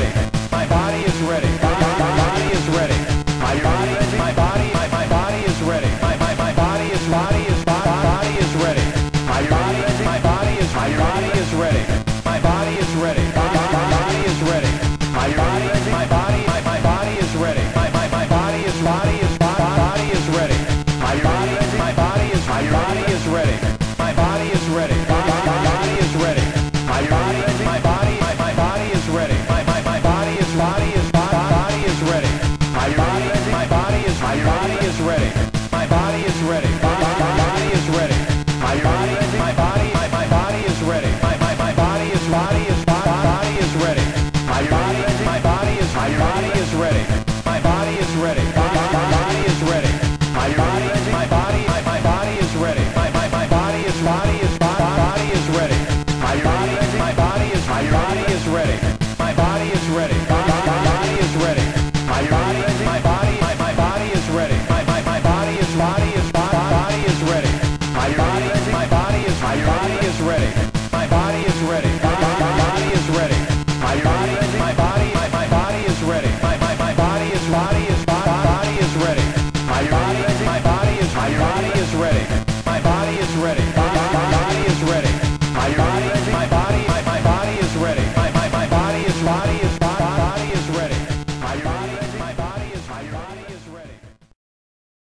ready. My body is ready. My body is ready. My body, my body, my body is ready. My my my body is body is body is ready. My body, my body is my body is ready. body is ready. My body is ready. My body is ready. My body, my body, my, my body is ready. My, my, my body is body is body is ready. My body, my body is my body is ready. My body is ready. My body is ready. My body, my body, my, my body is ready. My, my, my body is body.